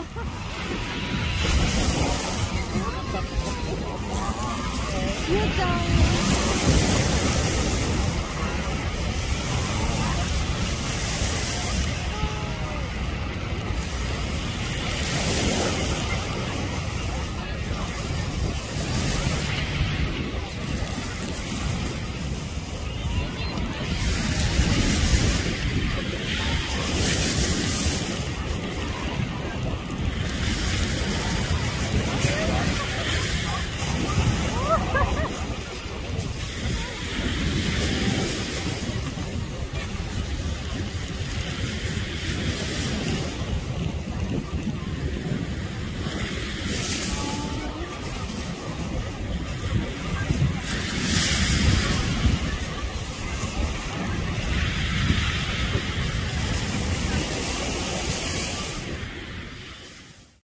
ゆうちゃん